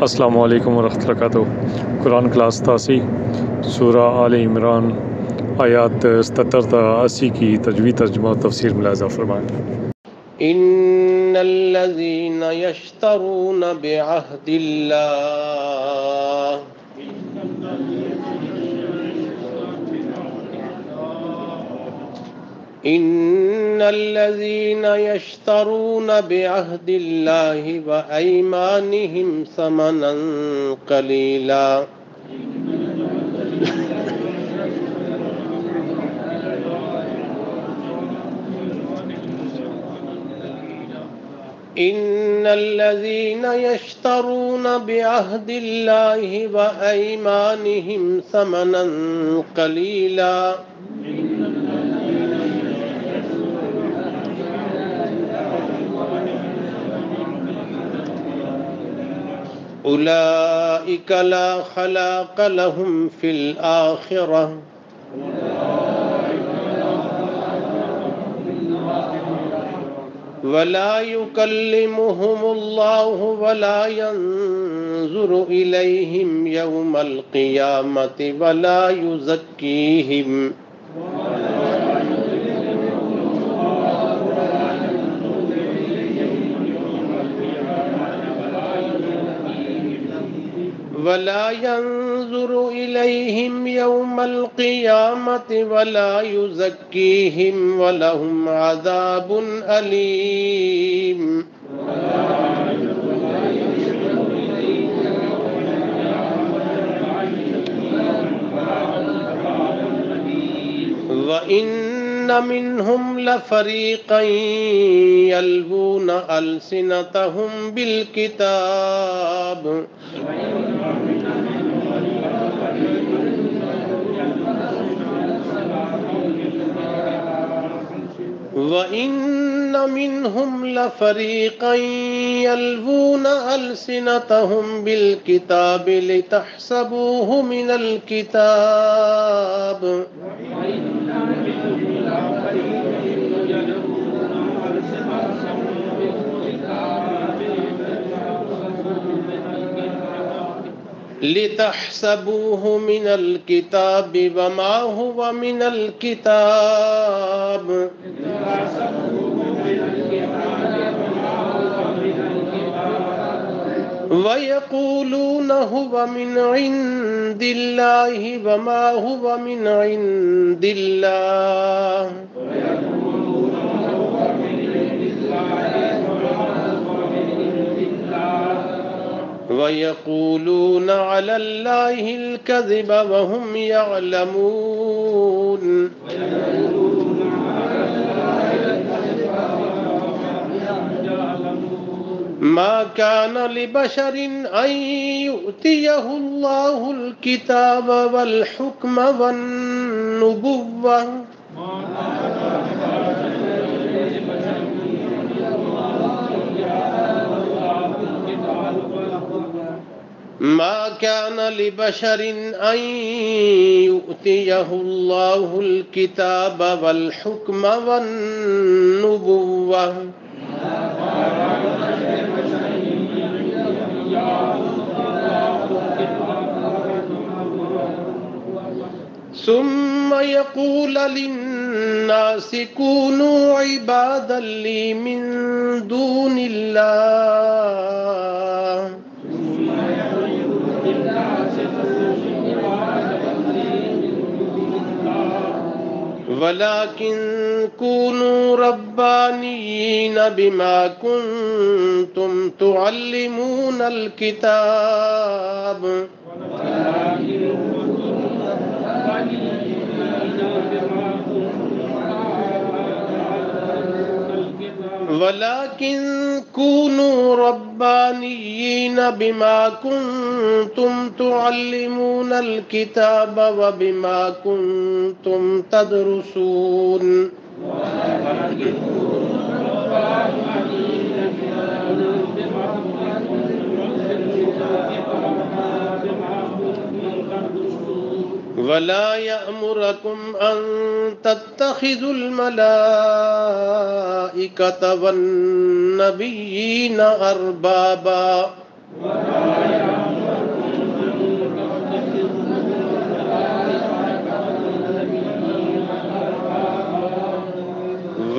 السلام علیکم ورحمۃ اللہ وبرکاتہ۔ قرآن کلاس تاسی، سورہ آل عمران، آیات ستر تا اسی کی تجوید ترجمہ و تفسیر ملاحظہ فرمائیں۔ ان الذين يشترون بعهد الله ان الذين يشترون بعهد الله وايمانهم ثمنا قليلا ان الذين يشترون بعهد الله وايمانهم ثمنا قليلا اولئك لا خلاق لهم في الاخره ولا يكلمهم الله ولا ينظر إليهم يوم القيامة ولا يزكيهم. ولا ولا ينظر إليهم يوم القيامة ولا يزكيهم ولهم عذاب أليم. وإن منهم لفريقا يلبون ألسنتهم بالكتاب. وإن منهم لفريقا يلوون ألسنتهم بالكتاب لتحسبوه من الكتاب. لتحسبوه من الكتاب وما هو من الكتاب. ويقولون هو من عند الله وما هو من عند الله. ويقولون على الله الكذب وهم يعلمون. ما كان لبشر أن يؤتيه الله الكتاب والحكم والنبوة. ما كان لبشر أن يؤتيه الله الكتاب والحكم والنبوة. ثم يقول للناس كونوا عبادا لي من دون الله. ولكن كونوا ربانيين بما كنتم تعلمون الكتاب. ولكن كونوا ربانيين بما كنتم تعلمون الكتاب وبما كنتم تدرسون ولا يأمركم أن تتخذوا الملائكة والنبيين أربابا. ولا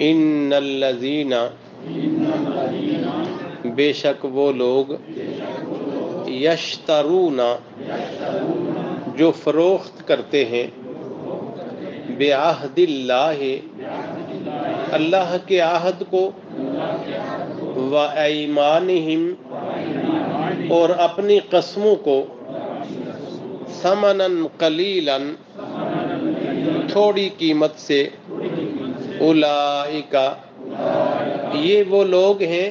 ان الذین، بے شک وہ لوگ، یشترون، جو فروخت کرتے ہیں بے عہد اللہ اللہ کے عہد کو، و ایمانہم، اور اپنی قسموں کو سمنن قلیلاً، تھوڑی قیمت سے اولائکا۔ یہ وہ لوگ ہیں،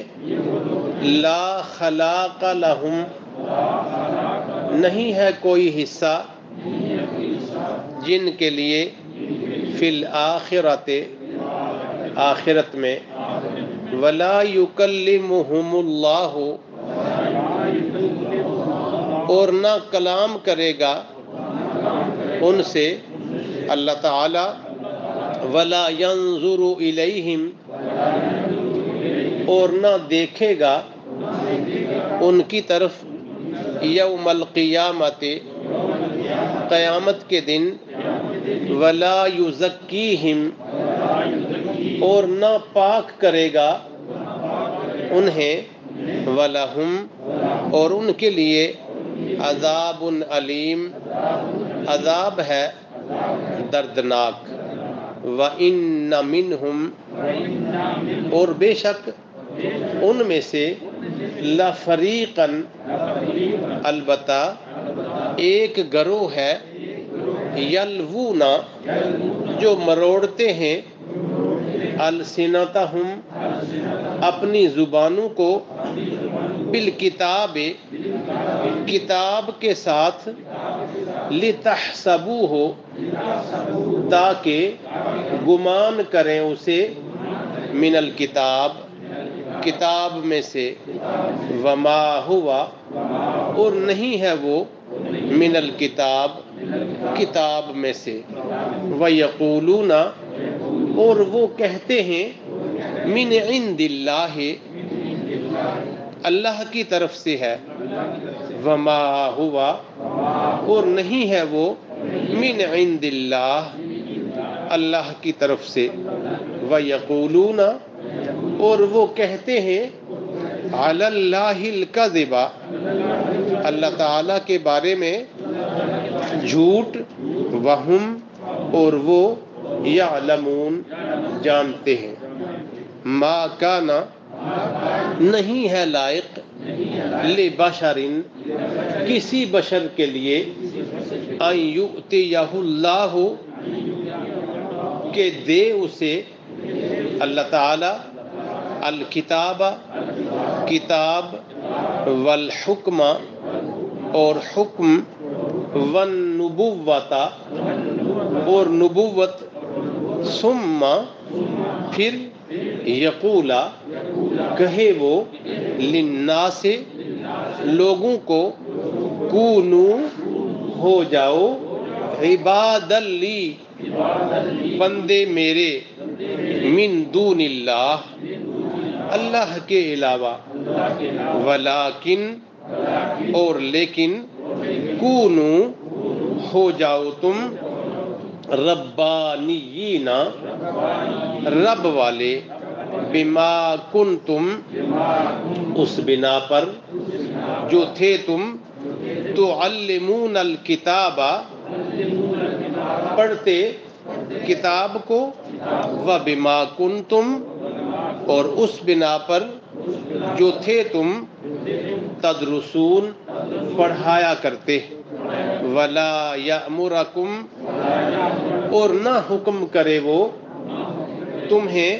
لا خلاق لہم۔ نہیں ہے کوئی حصہ جن کے لیے فی الآخرت آخرت میں۔ ولا یکلمہم اللہ اور نہ کلام کرے گا ان سے۔ اللہ تعالی ولا ينظر الیہم اور نہ دیکھے گا ان کی طرف یوم القیامت، قیامت کے دن۔ ولا یزکیہم اور نہ پاک کرے گا انہیں۔ ولہم اور ان کے لیے عذاب علیم۔ عذاب ہے دردناک۔ و وَإِنَّ مِنْهُمْ اور بے شک ان میں سے لَفَرِيقًا البتہ ایک گروہ ہے یلونا جو مروڑتے ہیں السنتہم اپنی زبانوں کو بالکتاب کتاب کے ساتھ لتحسبو ہو تاکہ گمان کریں اسے من الکتاب، کتاب میں سے، وما ہوا، اور نہیں ہے وہ من الکتاب، کتاب میں سے۔ وَيَقُولُونَ اور وہ کہتے ہیں، من عند اللہ اللہ کی طرف سے ہے۔ وما ہوا، اور نہیں ہے وہ من عند اللہ۔ اللہ کی طرف سے. وَيَقُولُونَ، اور وہ کہتے ہیں علی اللہ الکذب اللہ تعالی کے بارے میں جھوٹ، وہم، اور وہ یعلمون، جانتے ہیں. ما کانا نہیں ہے لائق لبشرن کسی بشر کے لیے. ان اللہ کہ دے اسے اللہ تعالی الکتاب، کتاب والحکم اور حکم والنبوت اور نبوت، ثم پھر یقولا کہے وہ للناس لوگوں کو، کونو ہو جاؤ عباد لی بندے میرے، من دون اللہ اللہ کے علاوہ۔ ولیکن، اور لیکن، کونو، ہو جاؤ تم ربانیین، رب والے، بما کن تم اس بنا پر جو تھے تم۔ تو علمون الکتاب پڑھتے کتاب کو و بما کن تم اور اس بنا پر جو تھے تم تدرسون، پڑھایا کرتے۔ ولا یامرکم اور نہ حکم کرے وہ تمہیں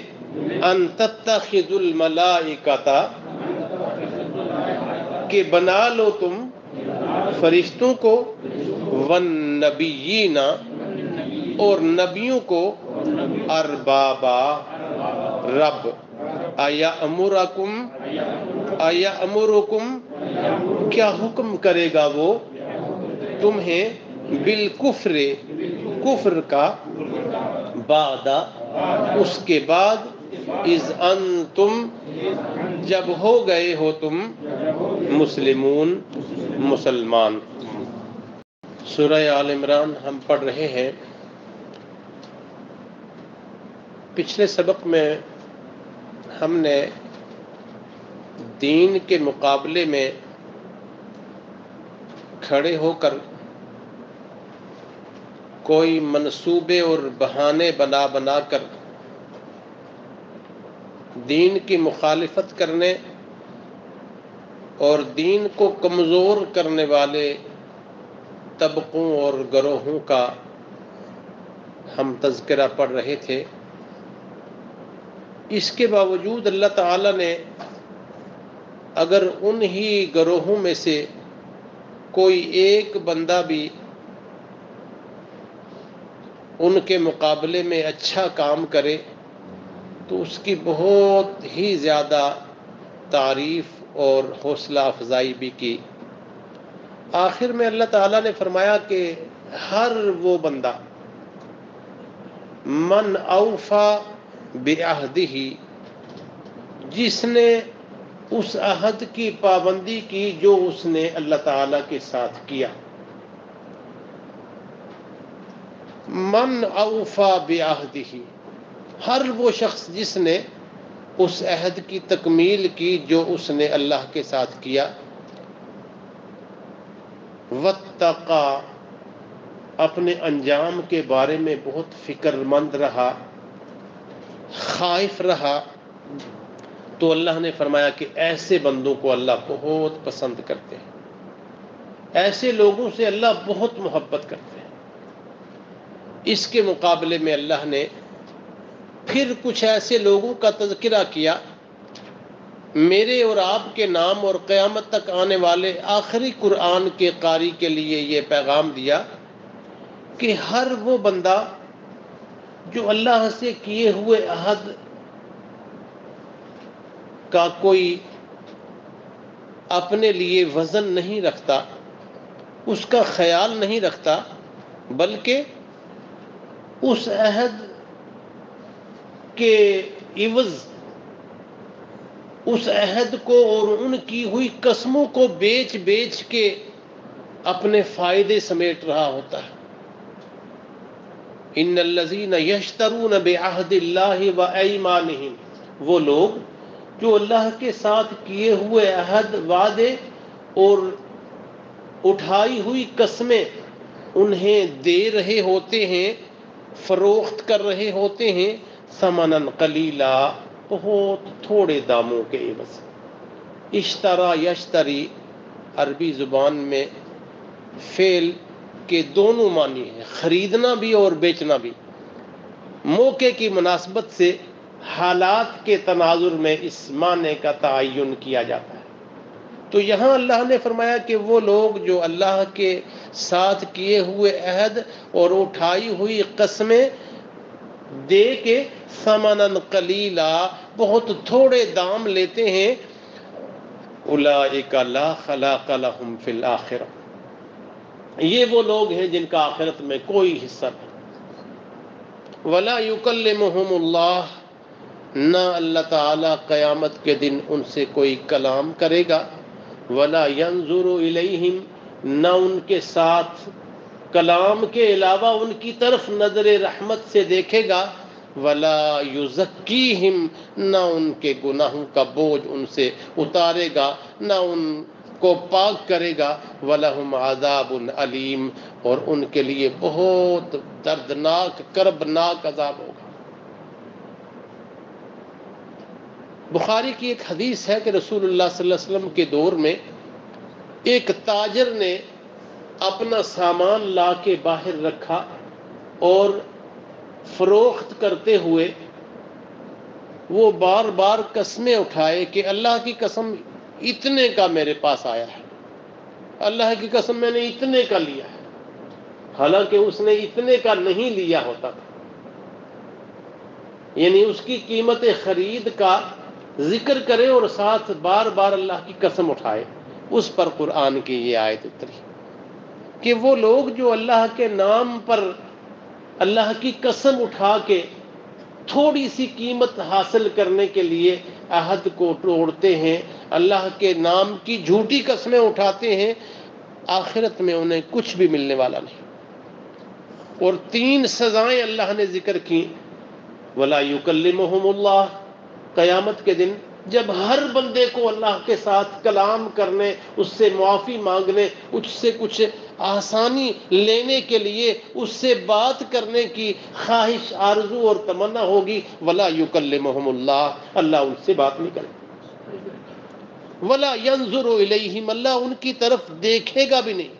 ان تتخذ الملائکۃ کہ بنا لو تم فرشتوں کو۔ ون نبینا اور نبیوں کو اربابا، رب۔ آیا امرکم آیا امرکم کیا حکم کرے گا وہ؟ تمہیں بالکفر، کفر کا بعد اس کے بعد از انتم، جب ہو گئے ہو تم مسلمون، مسلمان۔ سورہ آل عمران ہم پڑھ رہے ہیں۔ پچھلے سبق میں ہم نے دین کے مقابلے میں کھڑے ہو کر کوئی منصوبے اور بہانے بنا بنا کر دین کی مخالفت کرنے اور دین کو کمزور کرنے والے طبقوں اور گروہوں کا ہم تذکرہ پڑھ رہے تھے۔ اس کے باوجود اللہ تعالی نے اگر انہی گروہوں میں سے کوئی ایک بندہ بھی ان کے مقابلے میں اچھا کام کرے، تو اس کی بہت ہی زیادہ تعریف اور حوصلہ افزائی بھی کی۔ آخر میں اللہ تعالیٰ نے فرمایا کہ ہر وہ بندہ من اوفا بے ہی جس نے اس عہد کی پابندی کی جو اس نے اللہ تعالیٰ کے ساتھ کیا۔ من اوفا بے ہی ہر وہ شخص جس نے اس عہد کی تکمیل کی جو اس نے اللہ کے ساتھ کیا۔ وتقا اپنے انجام کے بارے میں بہت فکر مند رہا۔ خائف رہا تو اللہ نے فرمایا کہ ایسے بندوں کو اللہ بہت پسند کرتے ہیں۔ ایسے لوگوں سے اللہ بہت محبت کرتے ہیں۔ اس کے مقابلے میں اللہ نے پھر کچھ ایسے لوگوں کا تذکرہ کیا۔ میرے اور آپ کے نام اور قیامت تک آنے والے آخری قرآن کے قاری کے لیے یہ پیغام دیا کہ ہر وہ بندہ جو اللہ سے کیے ہوئے عہد کا کوئی اپنے لیے وزن نہیں رکھتا، اس کا خیال نہیں رکھتا، بلکہ اس عہد کے عوض، اس عہد کو اور ان کی ہوئی قسموں کو بیچ بیچ کے اپنے فائدے سمیٹ رہا ہوتا ہے۔ ان الذین یشترون بعہد اللہ و ایمانہم، وہ لوگ جو اللہ کے ساتھ کیے ہوئے عہد، وعدے اور اٹھائی ہوئی قسمیں انہیں دے رہے ہوتے ہیں، فروخت کر رہے ہوتے ہیں سمنن قلیلا، بہت تھوڑے داموں کے عوض۔ اشترا یشتری، عربی زبان میں فعل کے دونوں معنی ہیں، خریدنا بھی اور بیچنا بھی۔ موقع کی مناسبت سے حالات کے تناظر میں اس معنی کا تعین کیا جاتا ہے۔ تو یہاں اللہ نے فرمایا کہ وہ لوگ جو اللہ کے ساتھ کیے ہوئے عہد اور اٹھائی ہوئی قسمیں دے کے سمن قلیلا بہت تھوڑے دام لیتے ہیں اولئک لا خلاق لهم فی الاخرہ۔ یہ وہ لوگ ہیں جن کا آخرت میں کوئی حصہ نہیں۔ ولا یکلمہم اللہ نہ اللہ تعالی قیامت کے دن ان سے کوئی کلام کرے گا۔ ولا ينظر الیہم نہ ان کے ساتھ کلام کے علاوہ ان کی طرف نظر رحمت سے دیکھے گا۔ ولا یزکیہم نہ ان کے گناہوں کا بوجھ ان سے اتارے گا، نہ ان کو پاک کرے گا، وَلَهُمْ عَذَابٌ علیم اور ان کے لیے بہت دردناک، کربناک عذاب ہوگا۔ بخاری کی ایک حدیث ہے کہ رسول اللہ صلی اللہ علیہ وسلم کے دور میں ایک تاجر نے اپنا سامان لا کے باہر رکھا اور فروخت کرتے ہوئے وہ بار بار قسمیں اٹھائے کہ اللہ کی قسم اتنے کا میرے پاس آیا ہے۔ اللہ کی قسم میں نے اتنے کا لیا ہے۔ حالانکہ اس نے اتنے کا نہیں لیا ہوتا۔ تھا یعنی اس کی قیمت خرید کا ذکر کرے اور ساتھ بار بار اللہ کی قسم اٹھائے۔ اس پر قرآن کی یہ آیت اتری۔ کہ وہ لوگ جو اللہ کے نام پر اللہ کی قسم اٹھا کے تھوڑی سی قیمت حاصل کرنے کے لیے عہد کو توڑتے ہیں اللہ کے نام کی جھوٹی قسمیں اٹھاتے ہیں، آخرت میں انہیں کچھ بھی ملنے والا نہیں۔ اور تین سزائیں اللہ نے ذکر کی ولا یکلمہم اللہ قیامت کے دن جب ہر بندے کو اللہ کے ساتھ کلام کرنے، اس سے معافی مانگنے، اس سے کچھ آسانی لینے کے لیے اس سے بات کرنے کی خواہش، آرزو اور تمنا ہوگی۔ ولا یکلمہم اللہ اللہ ان سے بات نہیں کرے۔ ولا ينظر الیہم اللہ ان کی طرف دیکھے گا بھی نہیں۔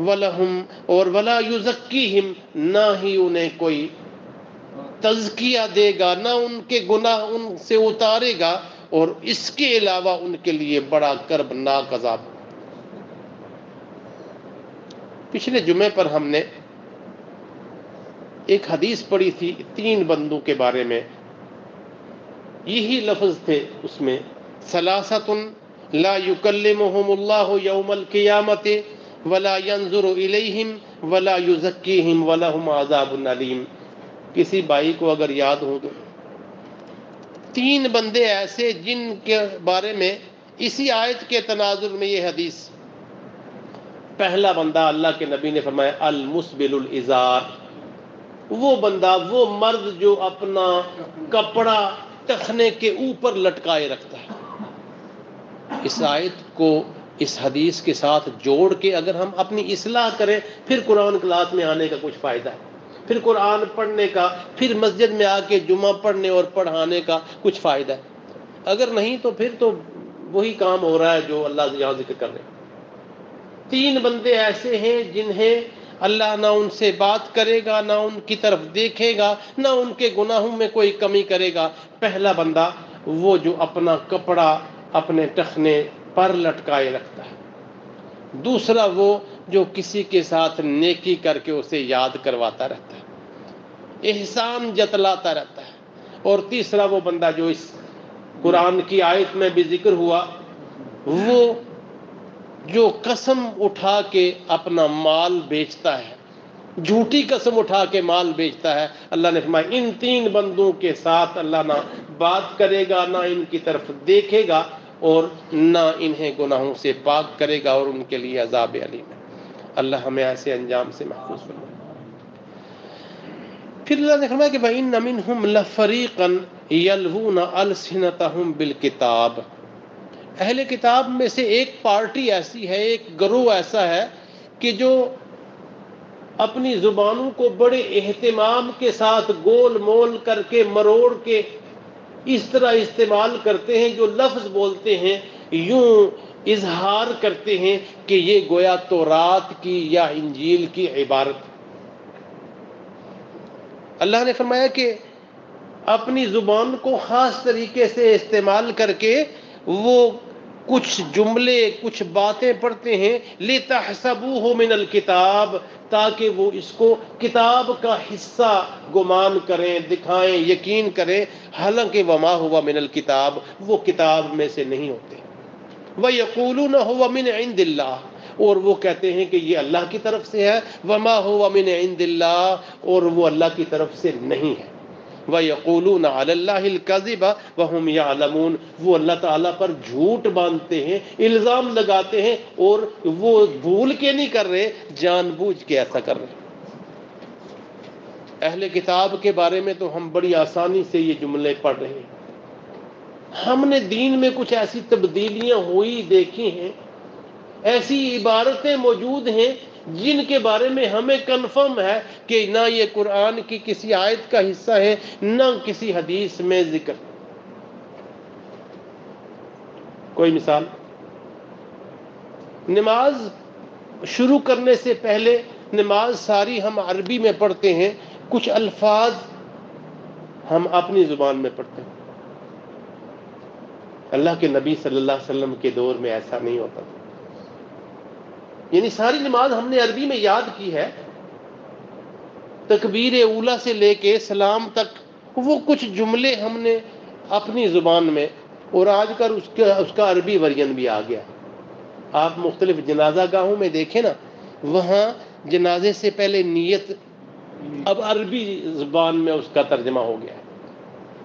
ولہم اور ولا یزکیہم نہ ہی انہیں کوئی تزکیہ دے گا، نہ ان کے گناہ ان سے اتارے گا، اور اس کے علاوہ ان کے لیے بڑا کرب ناک عذاب۔ پچھلے جمعے پر ہم نے ایک حدیث پڑھی تھی تین بندوں کے بارے میں۔ یہی لفظ تھے اس میں۔ سلاست لا یکلمہم اللہ یوم القیامت ولا ينظر الیہم ولا یزکیہم ولہم عذاب علیم کسی بھائی کو اگر یاد ہو تو۔ تین بندے ایسے جن کے بارے میں اسی آیت کے تناظر میں یہ حدیث۔ پہلا بندہ اللہ کے نبی نے فرمایا، المسبل الازار۔ وہ بندہ، وہ مرد جو اپنا کپڑا تخنے کے اوپر لٹکائے رکھتا ہے۔ اس آیت کو اس حدیث کے ساتھ جوڑ کے اگر ہم اپنی اصلاح کریں، پھر قرآن کلاس میں آنے کا کچھ فائدہ ہے۔ پھر قرآن پڑھنے کا، پھر مسجد میں آ کے جمعہ پڑھنے اور پڑھانے کا کچھ فائدہ ہے۔ اگر نہیں تو پھر تو وہی کام ہو رہا ہے جو اللہ یہاں ذکر کر رہے ہیں۔ تین بندے ایسے ہیں جنہیں اللہ نہ ان سے بات کرے گا، نہ ان کی طرف دیکھے گا، نہ ان کے گناہوں میں کوئی کمی کرے گا۔ پہلا بندہ وہ جو اپنا کپڑا اپنے ٹخنے پر لٹکائے رکھتا ہے۔ دوسرا وہ جو کسی کے ساتھ نیکی کر کے اسے یاد کرواتا رہتا ہے۔ احسان جتلاتا رہتا ہے۔ اور تیسرا وہ بندہ جو اس قرآن کی آیت میں بھی ذکر ہوا، وہ جو قسم اٹھا کے اپنا مال بیچتا ہے، جھوٹی قسم اٹھا کے مال بیچتا ہے۔ اللہ نے فرمایا، ان تین بندوں کے ساتھ اللہ نہ بات کرے گا، نہ ان کی طرف دیکھے گا۔ اور نہ انہیں گناہوں سے پاک کرے گا اور ان کے لیے عذاب علیم ہے۔ اللہ ہمیں ایسے انجام سے محفوظ فرمائے۔ پھر اللہ نے فرمایا کہ وَإِنَّ مِنْهُمْ لَفَرِيقًا يَلْوُونَ أَلْسِنَتَهُمْ بِالْكِتَابِ۔ اہل کتاب میں سے ایک پارٹی ایسی ہے، ایک گروہ ایسا ہے کہ جو اپنی زبانوں کو بڑے اہتمام کے ساتھ گول مول کر کے، مروڑ کے اس طرح استعمال کرتے ہیں جو لفظ بولتے ہیں، یوں اظہار کرتے ہیں کہ یہ گویا تو رات کی یا انجیل کی عبارت اللہ نے فرمایا کہ اپنی زبان کو خاص طریقے سے استعمال کر کے وہ کچھ جملے، کچھ باتیں پڑھتے ہیں، لِتَحْسَبُوهُ مِنَ الْكِتَابِ، تاکہ وہ اس کو کتاب کا حصہ گمان کریں، دکھائیں، یقین کریں۔ حالانکہ وما ہوا من الکتاب وہ کتاب میں سے نہیں ہوتے۔ وہ یقول ہوا من عند اللہ اور وہ کہتے ہیں کہ یہ اللہ کی طرف سے ہے۔ وما ہوا من عند اللہ اور وہ اللہ کی طرف سے نہیں ہے۔ وہ یقول اللہ القذب وهم يعلمون۔ وہ اللہ تعالیٰ پر جھوٹ باندھتے ہیں، الزام لگاتے ہیں اور وہ بھول کے نہیں کر رہے، جان بوجھ کے ایسا کر رہے۔ اہل کتاب کے بارے میں تو ہم بڑی آسانی سے یہ جملے پڑھ رہے ہیں۔ ہم نے دین میں کچھ ایسی تبدیلیاں ہوئی، دیکھی ہیں، ایسی عبارتیں موجود ہیں جن کے بارے میں ہمیں کنفرم ہے کہ نہ یہ قرآن کی کسی آیت کا حصہ ہے، نہ کسی حدیث میں ذکر۔ کوئی مثال؟ نماز شروع کرنے سے پہلے نماز ساری ہم عربی میں پڑھتے ہیں، کچھ الفاظ ہم اپنی زبان میں پڑھتے ہیں۔ اللہ کے نبی صلی اللہ علیہ وسلم کے دور میں ایسا نہیں ہوتا تھا۔ یعنی ساری نماز ہم نے عربی میں یاد کی ہے، تکبیر اولا سے لے کے سلام تک، وہ کچھ جملے ہم نے اپنی زبان میں اور آج کل اس کا اس کا عربی ورژن بھی آ گیا۔ آپ مختلف جنازہ گاہوں میں دیکھیں نا، وہاں جنازے سے پہلے نیت، اب عربی زبان میں اس کا ترجمہ ہو گیا ہے۔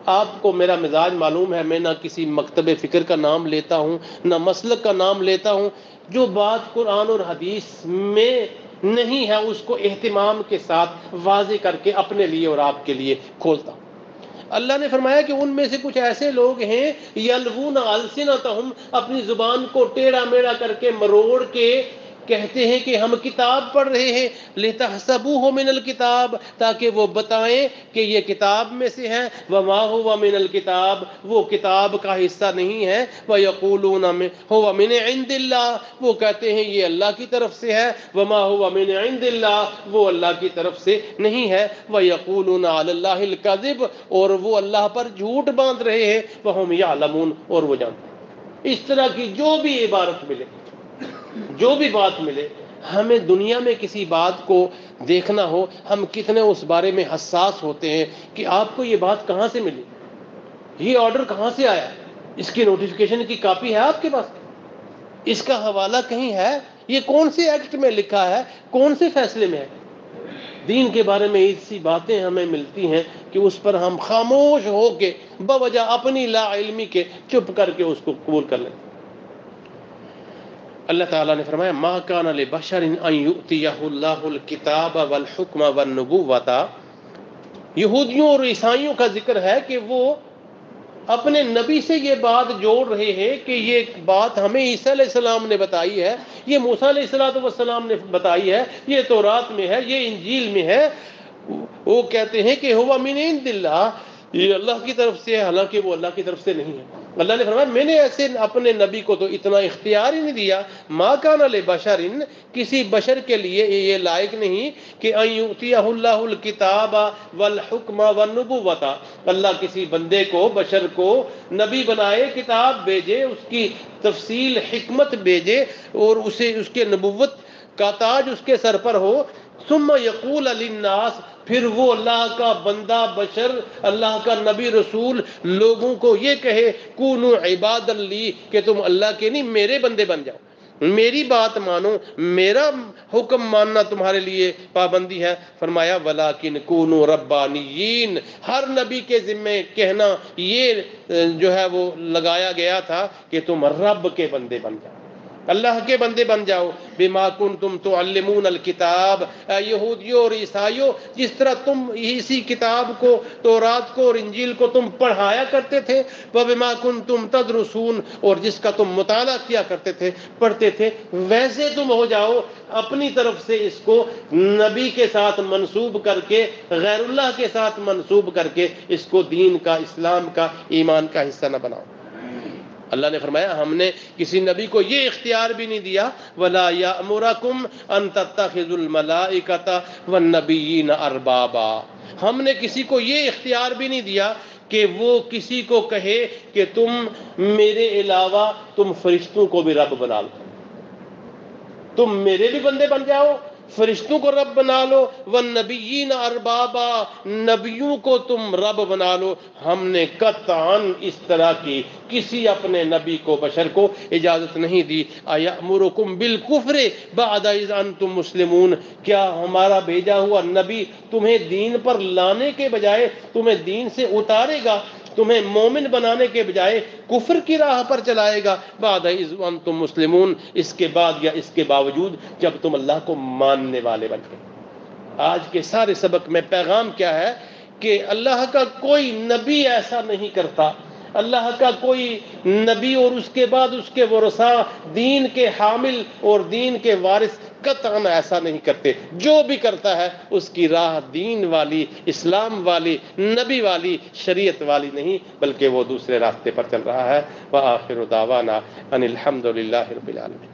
آپ کو میرا مزاج معلوم ہے، میں نہ کسی مکتب فکر کا نام لیتا ہوں، نہ مسلک کا نام لیتا ہوں۔ جو بات قرآن اور حدیث میں نہیں ہے، اس کو اہتمام کے ساتھ واضح کر کے اپنے لیے اور آپ کے لیے کھولتا ہوں۔ اللہ نے فرمایا کہ ان میں سے کچھ ایسے لوگ ہیں یلوون السنتہم، اپنی زبان کو ٹیڑھا میڑا کر کے مروڑ کے کہتے ہیں کہ ہم کتاب پڑھ رہے ہیں لیتا ہو من الکتاب تاکہ وہ بتائیں کہ یہ کتاب میں سے ہے۔ وما ہوا من الکتاب وہ کتاب کا حصہ نہیں ہے۔ وہ یقولون ہوا من عند اللہ وہ کہتے ہیں یہ اللہ کی طرف سے ہے۔ وما ہوا من عند اللہ وہ اللہ کی طرف سے نہیں ہے۔ وہ یقولون علی اللہ الکذب اور وہ اللہ پر جھوٹ باندھ رہے ہیں۔ وہ ہم یعلمون اور وہ جانتے ہیں۔ اس طرح کی جو بھی عبارت ملے۔ جو بھی بات ملے، ہمیں دنیا میں کسی بات کو دیکھنا ہو، ہم کتنے اس بارے میں حساس ہوتے ہیں کہ آپ کو یہ بات کہاں سے ملی؟ یہ آرڈر کہاں سے آیا؟ اس کی نوٹیفکیشن کی کاپی ہے آپ کے پاس؟ اس کا حوالہ کہیں ہے؟ یہ کون سے ایکٹ میں لکھا ہے؟ کون سے فیصلے میں ہے؟ دین کے بارے میں ایسی باتیں ہمیں ملتی ہیں کہ اس پر ہم خاموش ہو کے، بوجہ اپنی لا علمی کے چپ کر کے اس کو قبول کر لیں۔ اللہ تعالیٰ نے فرمایا، ما کان لبشر ان یؤتیہ اللہ الکتاب والحکم والنبوۃ یہودیوں اور عیسائیوں کا ذکر ہے کہ وہ اپنے نبی سے یہ بات جوڑ رہے ہیں کہ یہ بات ہمیں عیسیٰ علیہ السلام نے بتائی ہے، یہ موسیٰ علیہ السلام والسلام نے بتائی ہے، یہ تورات میں ہے، یہ انجیل میں ہے۔ وہ کہتے ہیں کہ ہوا من عند اللہ یہ اللہ کی طرف سے ہے، حالانکہ وہ اللہ کی طرف سے نہیں ہے۔ اللہ نے فرمایا، میں نے ایسے اپنے نبی کو تو اتنا اختیار ہی نہیں دیا۔ ما کان لبشر، کسی بشر کے لیے یہ لائق نہیں کہ ایوتیہ اللہ الکتاب والحکم والنبوۃ اللہ کسی بندے کو، بشر کو نبی بنائے، کتاب بھیجے، اس کی تفصیل، حکمت بھیجے اور اسے، اس کے نبوت کا تاج اس کے سر پر ہو۔ ثم یقول للناس، پھر وہ اللہ کا بندہ، بشر، اللہ کا نبی، رسول لوگوں کو یہ کہے، کونو عباد لی، کہ تم اللہ کے نہیں، میرے بندے بن جاؤ۔ میری بات مانو، میرا حکم ماننا تمہارے لیے پابندی ہے۔ فرمایا، ولیکن کونو ربانیین، ہر نبی کے ذمے کہنا، یہ، جو ہے وہ لگایا گیا تھا کہ تم رب کے بندے بن جاؤ۔ اللہ کے بندے بن جاؤ۔ بما کنتم تعلمون الکتاب۔ یہودیوں اور عیسائیوں، جس طرح تم اسی کتاب کو، تورات کو اور انجیل کو تم پڑھایا کرتے تھے، وبما کنتم تدرسون، اور جس کا تم مطالعہ کیا کرتے تھے، پڑھتے تھے، ویسے تم ہو جاؤ اپنی طرف سے اس کو نبی کے ساتھ منسوب کر کے غیر اللہ کے ساتھ منسوب کر کے، اس کو دین کا، اسلام کا، ایمان کا حصہ نہ بناؤ۔ اللہ نے فرمایا، ہم نے کسی نبی کو یہ اختیار بھی نہیں دیا، ولا یامرکم ان تتخذوا الملائکۃ والنبیین اربابا ہم نے کسی کو یہ اختیار بھی نہیں دیا کہ وہ کسی کو کہے کہ تم میرے علاوہ تم فرشتوں کو بھی رب بنا لو۔ تم میرے بھی بندے بن جاؤ فرشتوں کو رب بنا لو وہ نبیین اربابا، نبیوں کو تم رب بنا لو۔ ہم نے قطعاً اس طرح کی کسی اپنے نبی کو، بشر کو اجازت نہیں دی۔ آیا مرکم بالکفر بعد اذ انتم مسلمون۔ کیا ہمارا بھیجا ہوا نبی تمہیں دین پر لانے کے بجائے تمہیں دین سے اتارے گا؟ تمہیں مومن بنانے کے بجائے کفر کی راہ پر چلائے گا۔ بعد تم مسلمون، اس کے بعد یا اس کے باوجود جب تم اللہ کو ماننے والے بن گئے آج کے سارے سبق میں پیغام کیا ہے کہ اللہ کا کوئی نبی ایسا نہیں کرتا۔ اللہ کا کوئی نبی اور اس کے بعد اس کے ورثا دین کے حامل اور دین کے وارث قطعا ایسا نہیں کرتے۔ جو بھی کرتا ہے، اس کی راہ دین والی، اسلام والی، نبی والی، شریعت والی نہیں، بلکہ وہ دوسرے راستے پر چل رہا ہے۔ وآخر دعوانا ان الحمد للہ رب العالمین۔